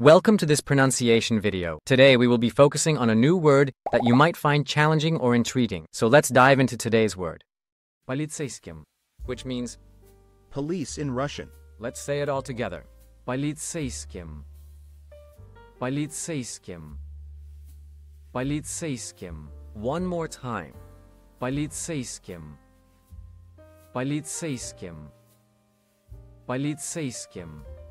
Welcome to this pronunciation video. Today we will be focusing on a new word that you might find challenging or intriguing. So let's dive into today's word. Полицейским, which means, Police in Russian. let's say it all together. Полицейским. Полицейским. Полицейским. One more time. Полицейским. Полицейским. Полицейским.